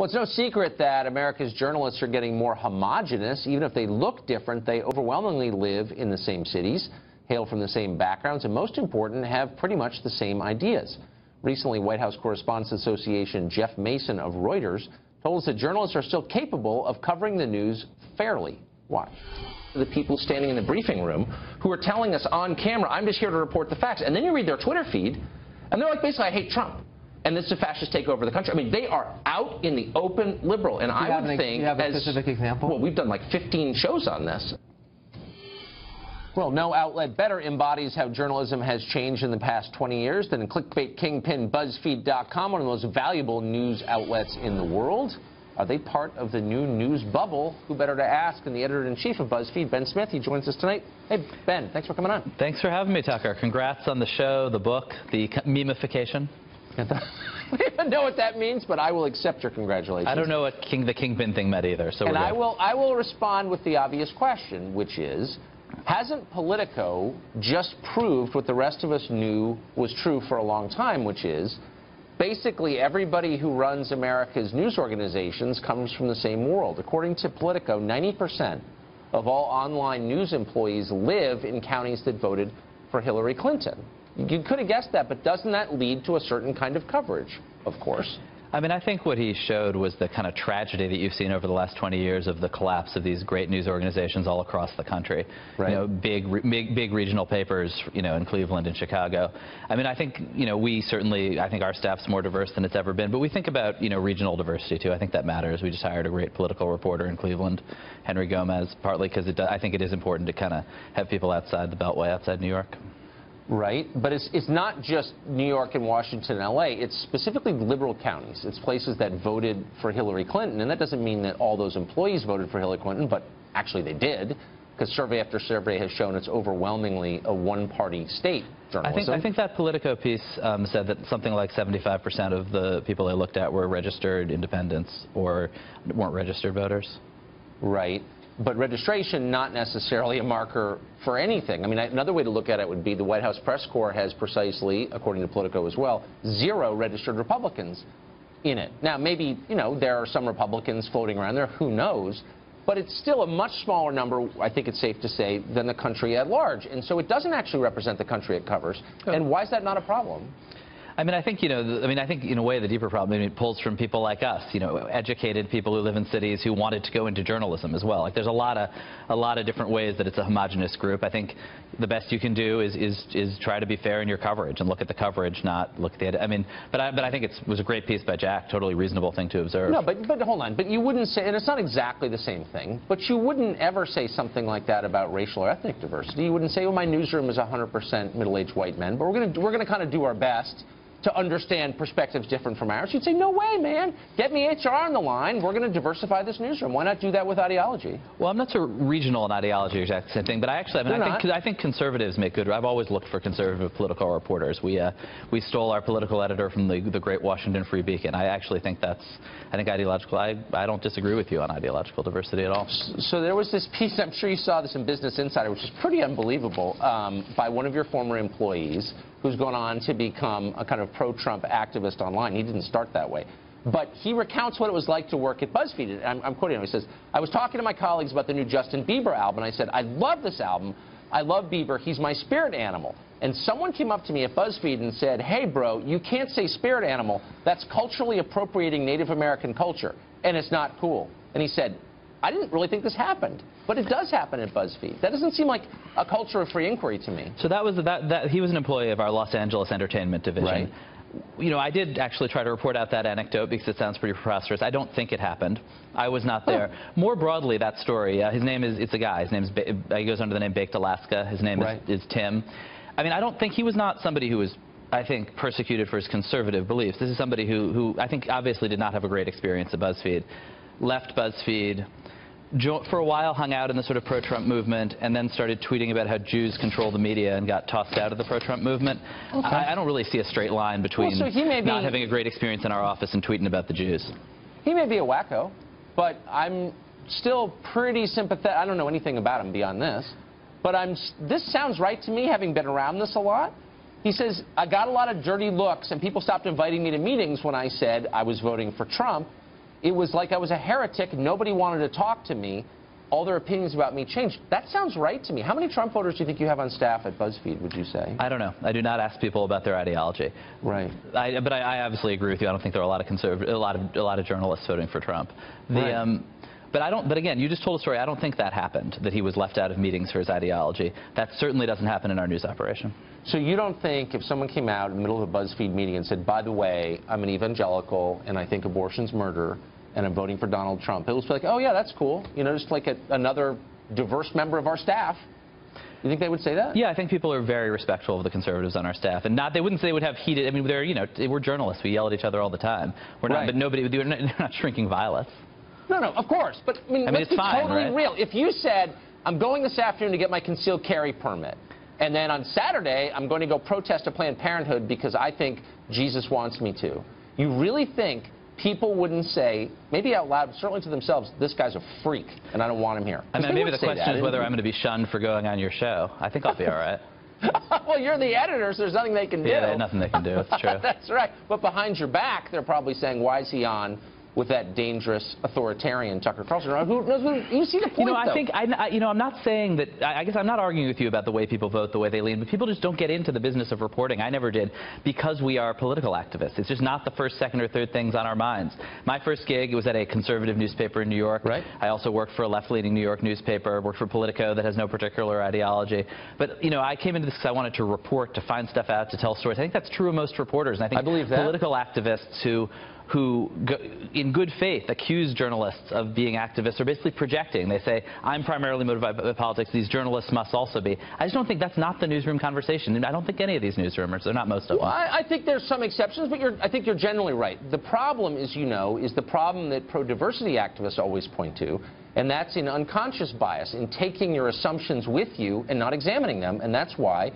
Well, it's no secret that America's journalists are getting more homogenous. Even if they look different, they overwhelmingly live in the same cities, hail from the same backgrounds, and most important, have pretty much the same ideas. Recently, White House Correspondents Association Jeff Mason of Reuters told us that journalists are still capable of covering the news fairly. Watch. The people standing in the briefing room who are telling us on camera, I'm just here to report the facts. And then you read their Twitter feed, and they're like, basically, I hate Trump and this is a fascist takeover of the country. I mean, they are out in the open liberal, and I would an, think. you have a as, specific example? Well, we've done like 15 shows on this. Well, no outlet better embodies how journalism has changed in the past 20 years than clickbait kingpin BuzzFeed.com, one of the most valuable news outlets in the world. Are they part of the new news bubble? Who better to ask than the editor-in-chief of BuzzFeed, Ben Smith. He joins us tonight. Hey, Ben, thanks for coming on. Thanks for having me, Tucker. Congrats on the show, the book, the memification. I don't even know what that means, but I will accept your congratulations. I don't know what king, the kingpin thing meant either. So and I will, I will respond with the obvious question, which is, hasn't Politico just proved what the rest of us knew was true for a long time, which is basically everybody who runs America's news organizations comes from the same world. According to Politico, 90% of all online news employees live in counties that voted for Hillary Clinton. You could have guessed that, but doesn't that lead to a certain kind of coverage, of course? I mean, I think what he showed was the kind of tragedy that you've seen over the last 20 years of the collapse of these great news organizations all across the country. Right. You know, big, big, big regional papers, you know, in Cleveland and Chicago. I mean, I think, you know, we certainly, I think our staff's more diverse than it's ever been, but we think about, you know, regional diversity too. I think that matters. We just hired a great political reporter in Cleveland, Henry Gomez, partly because I think it is important to kind of have people outside the Beltway, outside New York. Right, but it's, it's not just New York and Washington and L.A. It's specifically liberal counties. It's places that voted for Hillary Clinton, and that doesn't mean that all those employees voted for Hillary Clinton, but actually they did, because survey after survey has shown it's overwhelmingly a one-party state. I think, I think that Politico piece um, said that something like 75% of the people they looked at were registered independents or weren't registered voters. Right but registration not necessarily a marker for anything. I mean, another way to look at it would be the White House press corps has precisely, according to Politico as well, zero registered Republicans in it. Now, maybe, you know, there are some Republicans floating around there, who knows, but it's still a much smaller number, I think it's safe to say, than the country at large. And so it doesn't actually represent the country it covers. Oh. And why is that not a problem? I mean, I think, you know, I mean, I think in a way the deeper problem, I mean, it pulls from people like us, you know, educated people who live in cities who wanted to go into journalism as well. Like there's a lot of, a lot of different ways that it's a homogenous group. I think the best you can do is, is, is try to be fair in your coverage and look at the coverage, not look at the, I mean, but I, but I think it was a great piece by Jack, totally reasonable thing to observe. No, but, but hold on, but you wouldn't say, and it's not exactly the same thing, but you wouldn't ever say something like that about racial or ethnic diversity. You wouldn't say, well, my newsroom is 100% middle-aged white men, but we're going to, we're going to kind of do our best to understand perspectives different from ours. You'd say, no way, man. Get me HR on the line. We're going to diversify this newsroom. Why not do that with ideology? Well, I'm not so regional in ideology exact same thing, but I actually, I mean, I think, I think, conservatives make good. I've always looked for conservative political reporters. We uh, we stole our political editor from the the great Washington Free Beacon. I actually think that's, I think ideological. I I don't disagree with you on ideological diversity at all. So there was this piece. I'm sure you saw this in Business Insider, which is pretty unbelievable, um, by one of your former employees who's gone on to become a kind of pro-Trump activist online. He didn't start that way. But he recounts what it was like to work at BuzzFeed. I'm, I'm quoting him. He says, I was talking to my colleagues about the new Justin Bieber album, I said, I love this album. I love Bieber. He's my spirit animal. And someone came up to me at BuzzFeed and said, hey, bro, you can't say spirit animal. That's culturally appropriating Native American culture, and it's not cool. And he said, I didn't really think this happened, but it does happen at BuzzFeed. That doesn't seem like a culture of free inquiry to me. So that was that, that he was an employee of our Los Angeles entertainment division. Right. You know, I did actually try to report out that anecdote because it sounds pretty preposterous. I don't think it happened. I was not there. More broadly, that story, uh, his name is, it's a guy. His name is, ba he goes under the name Baked Alaska. His name right. is, is Tim. I mean, I don't think he was not somebody who was I think, persecuted for his conservative beliefs. This is somebody who, who I think obviously did not have a great experience at BuzzFeed. Left BuzzFeed, for a while hung out in the sort of pro-Trump movement and then started tweeting about how Jews control the media and got tossed out of the pro-Trump movement. Okay. I, I, don't really see a straight line between well, so not having a great experience in our office and tweeting about the Jews. He may be a wacko, but I'm still pretty sympathetic. I don't know anything about him beyond this, but I'm. This sounds right to me, having been around this a lot. He says, I got a lot of dirty looks, and people stopped inviting me to meetings when I said I was voting for Trump. It was like I was a heretic. Nobody wanted to talk to me. All their opinions about me changed. That sounds right to me. How many Trump voters do you think you have on staff at BuzzFeed, would you say? I don't know. I do not ask people about their ideology. Right. I, but I, I obviously agree with you. I don't think there are a lot of conservative, a lot of a lot of journalists voting for Trump. The, Right. um, but I don't. But again, you just told a story. I don't think that happened. That he was left out of meetings for his ideology. That certainly doesn't happen in our news operation. So you don't think if someone came out in the middle of a BuzzFeed meeting and said, by the way, I'm an evangelical and I think abortion's murder and I'm voting for Donald Trump, it was like, oh yeah, that's cool. You know, just like a, another diverse member of our staff. You think they would say that? Yeah, I think people are very respectful of the conservatives on our staff, and not they wouldn't say they would have heated. I mean, they're you know we're journalists. We yell at each other all the time. We're not, but nobody. They're not, they're not shrinking violets. No, no, of course. But I mean, I mean, let's it's be fine, totally right? real. If you said, I'm going this afternoon to get my concealed carry permit, and then on Saturday, I'm going to go protest at Planned Parenthood because I think Jesus wants me to, you really think people wouldn't say, maybe out loud, certainly to themselves, this guy's a freak, and I don't want him here? I mean, maybe the question that. is whether I'm going to be shunned for going on your show. I think I'll be all right. well, you're the editor, so there's nothing they can do. Yeah, nothing they can do. It's true. That's right. But behind your back, they're probably saying, why is he on with that dangerous authoritarian Tucker Carlson? Who knows? Who, you see the point, You know, I though. think I, you know, I'm not saying that. I I guess I'm not arguing with you about the way people vote, the way they lean, but people just don't get into the business of reporting. I never did because we are political activists. It's just not the first, second, or third things on our minds. My first gig was at a conservative newspaper in New York. Right. I also worked for a left-leaning New York newspaper. Worked for Politico that has no particular ideology. But you know, I came into this because I wanted to report, to find stuff out, to tell stories. I think that's true of most reporters. And I think I believe that. political activists who who, in good faith, accuse journalists of being activists are basically projecting. They say, I'm primarily motivated by politics. These journalists must also be. I just don't think that's not the newsroom conversation. And I don't think any of these newsroomers, they're not most of Well, them. I, I think there's some exceptions, but you're, I think you're generally right. The problem, as you know, is the problem that pro-diversity activists always point to, and that's in unconscious bias, in taking your assumptions with you and not examining them, and that's why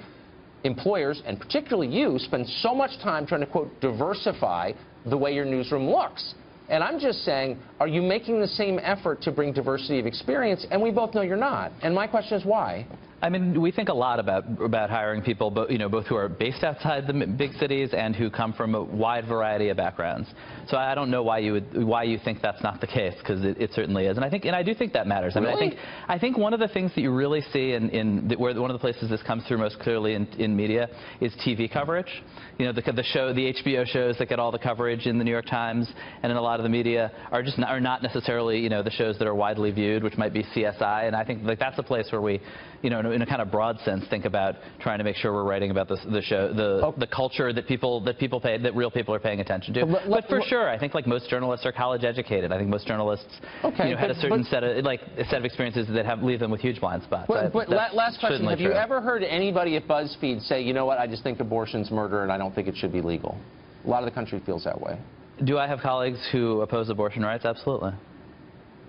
employers, and particularly you, spend so much time trying to, quote, diversify the way your newsroom looks. And I'm just saying, are you making the same effort to bring diversity of experience? And we both know you're not. And my question is why? I mean, we think a lot about about hiring people, bo- you know, both who are based outside the big cities and who come from a wide variety of backgrounds. So I don't know why you would why you think that's not the case because it, it certainly is, and I think and I do think that matters. I mean, I think I think one of the things that you really see in, in the, where one of the places this comes through most clearly in, in media is TV coverage. You know, the, the show, the HBO shows that get all the coverage in the New York Times and in a lot of the media are just not, are not necessarily you know the shows that are widely viewed, which might be CSI, and I think like that's a place where we, you know, in a, kind of broad sense, think about trying to make sure we're writing about the, the show, the Oh. the culture that people that people pay that real people are paying attention to. But But for sure, I think like most journalists are college educated. I think most journalists, Okay, you know, had a certain but- set of like a set of experiences that have leave them with huge blind spots. But, but la- last question, have you ever heard anybody at BuzzFeed say, you know what, I just think abortion's murder and I don't think it should be legal? A lot of the country feels that way. Do I have colleagues who oppose abortion rights? Absolutely.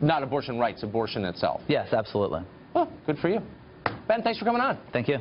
Not abortion rights, abortion itself. Yes, absolutely. Well, good for you. Ben, thanks for coming on. Thank you.